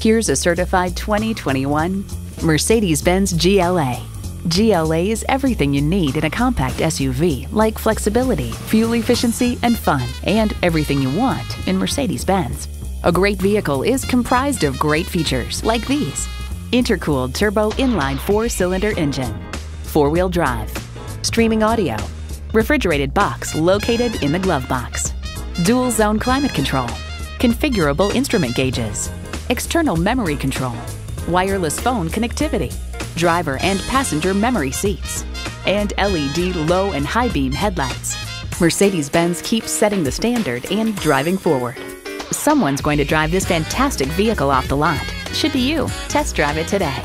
Here's a certified 2021 Mercedes-Benz GLA. GLA is everything you need in a compact SUV, like flexibility, fuel efficiency, and fun, and everything you want in Mercedes-Benz. A great vehicle is comprised of great features like these. Intercooled turbo inline four-cylinder engine, four-wheel drive, streaming audio, refrigerated box located in the glove box, dual zone climate control, configurable instrument gauges, external memory control, wireless phone connectivity, driver and passenger memory seats, and LED low and high beam headlights. Mercedes-Benz keeps setting the standard and driving forward. Someone's going to drive this fantastic vehicle off the lot. Should be you. Test drive it today.